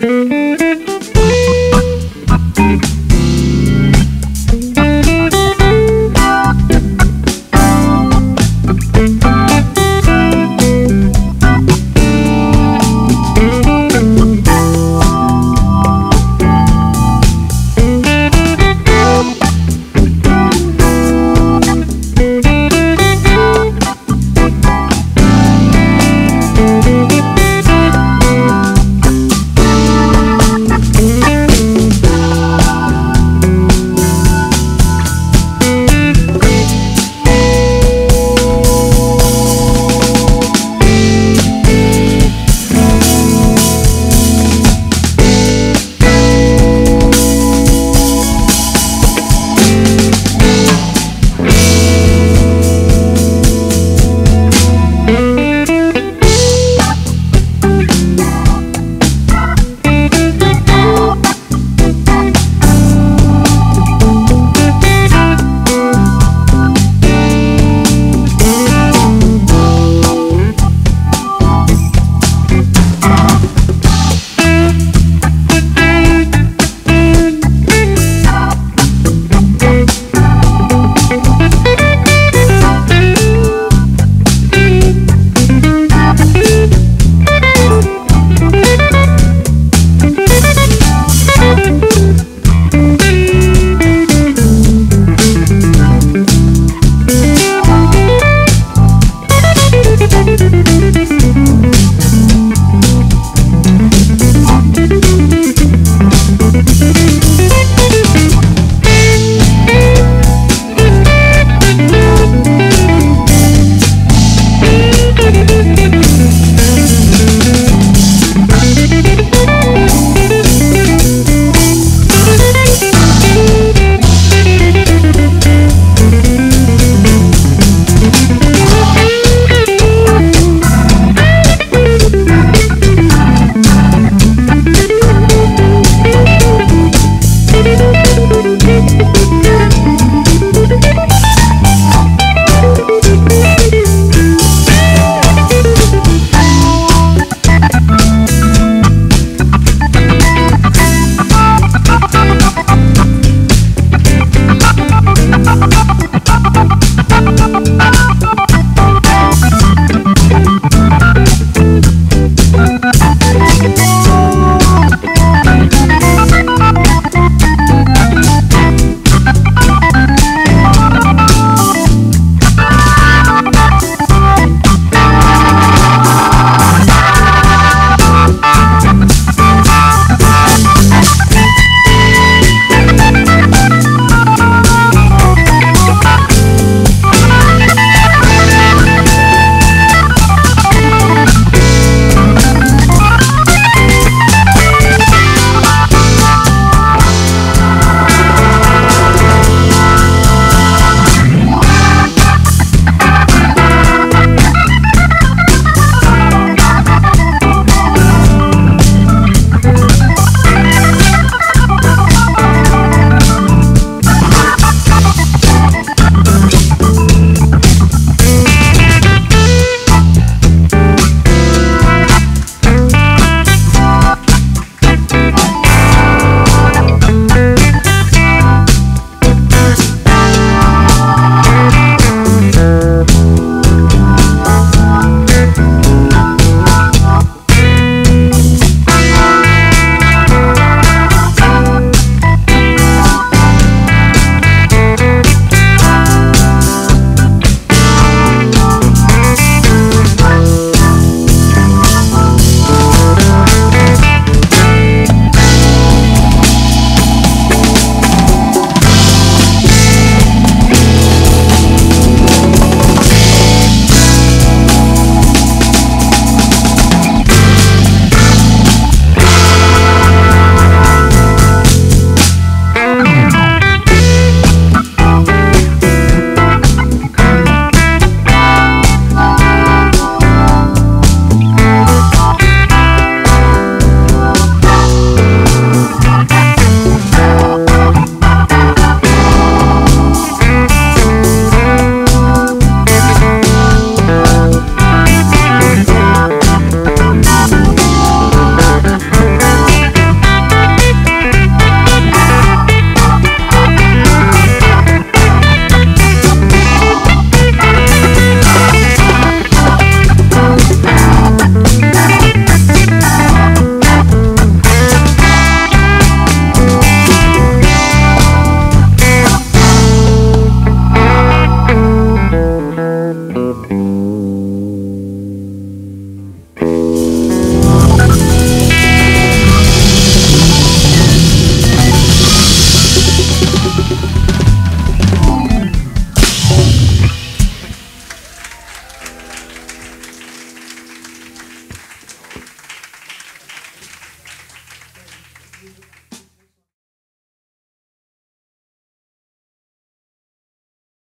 Música